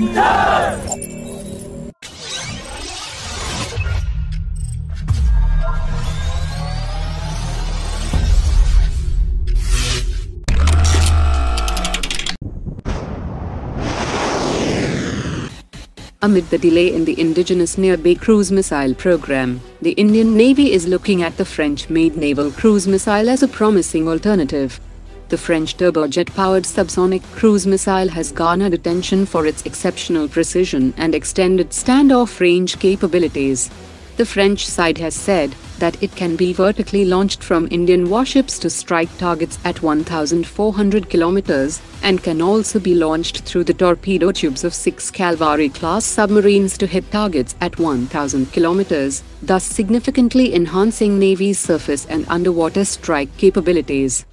Amid the delay in the indigenous Nirbhay cruise missile program, the Indian Navy is looking at the French-made naval cruise missile as a promising alternative. The French turbojet-powered subsonic cruise missile has garnered attention for its exceptional precision and extended standoff range capabilities. The French side has said that it can be vertically launched from Indian warships to strike targets at 1,400 kilometers and can also be launched through the torpedo tubes of six Kalvari-class submarines to hit targets at 1,000 kilometers, thus significantly enhancing Navy's surface and underwater strike capabilities.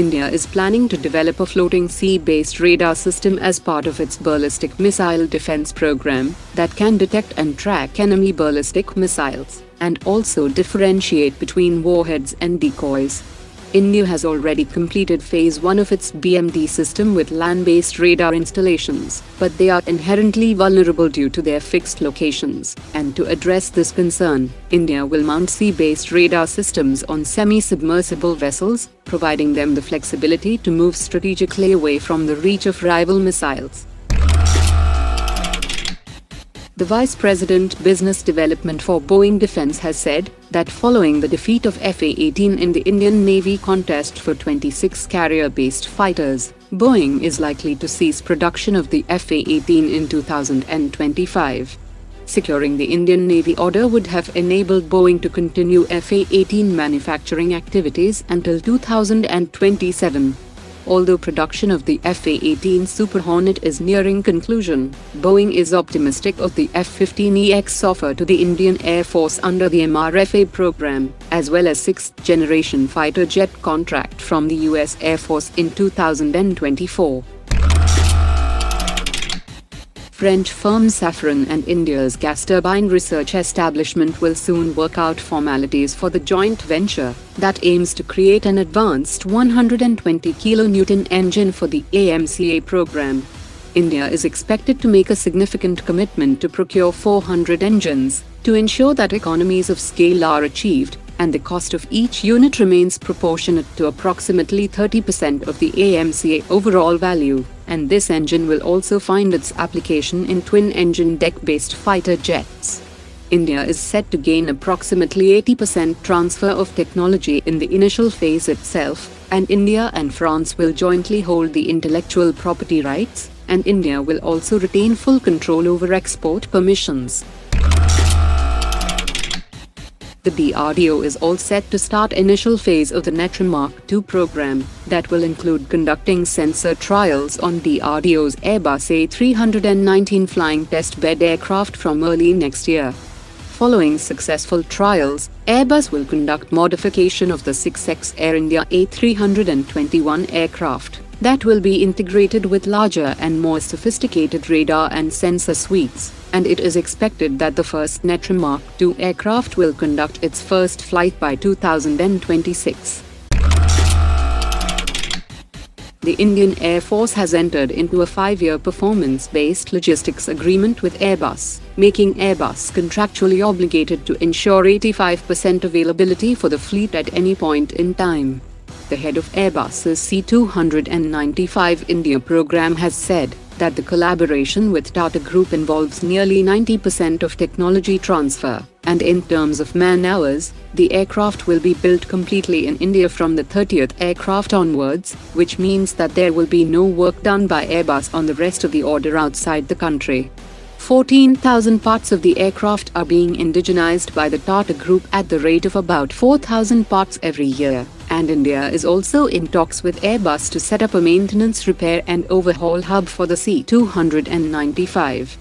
India is planning to develop a floating sea-based radar system as part of its ballistic missile defense program that can detect and track enemy ballistic missiles and also differentiate between warheads and decoys. India has already completed phase 1 of its BMD system with land-based radar installations, but they are inherently vulnerable due to their fixed locations. And to address this concern, India will mount sea-based radar systems on semi-submersible vessels, providing them the flexibility to move strategically away from the reach of rival missiles. The Vice President Business Development for Boeing Defense has said that following the defeat of FA-18 in the Indian Navy contest for 26 carrier-based fighters, Boeing is likely to cease production of the FA-18 in 2025. Securing the Indian Navy order would have enabled Boeing to continue FA-18 manufacturing activities until 2027. Although production of the FA-18 Super Hornet is nearing conclusion, Boeing is optimistic of the F-15EX offer to the Indian Air Force under the MRFA program, as well as sixth-generation fighter jet contract from the US Air Force in 2024. French firm Safran and India's gas turbine research establishment will soon work out formalities for the joint venture that aims to create an advanced 120 kN engine for the AMCA program. India is expected to make a significant commitment to procure 400 engines to ensure that economies of scale are achieved and the cost of each unit remains proportionate to approximately 30% of the AMCA overall value, and this engine will also find its application in twin-engine deck-based fighter jets. India is set to gain approximately 80% transfer of technology in the initial phase itself, and India and France will jointly hold the intellectual property rights, and India will also retain full control over export permissions. The DRDO is all set to start initial phase of the Netra Mark II program that will include conducting sensor trials on DRDO's Airbus A319 flying test bed aircraft from early next year. Following successful trials, Airbus will conduct modification of the 6X Air India A321 aircraft that will be integrated with larger and more sophisticated radar and sensor suites, and it is expected that the first Netra Mark II aircraft will conduct its first flight by 2026. The Indian Air Force has entered into a five-year performance-based logistics agreement with Airbus, making Airbus contractually obligated to ensure 85% availability for the fleet at any point in time the head of Airbus's C295 India program has said that the collaboration with Tata Group involves nearly 90% of technology transfer, and in terms of man-hours, the aircraft will be built completely in India from the 30th aircraft onwards, which means that there will be no work done by Airbus on the rest of the order outside the country. 14,000 parts of the aircraft are being indigenized by the Tata Group at the rate of about 4,000 parts every year, and India is also in talks with Airbus to set up a maintenance repair and overhaul hub for the C295.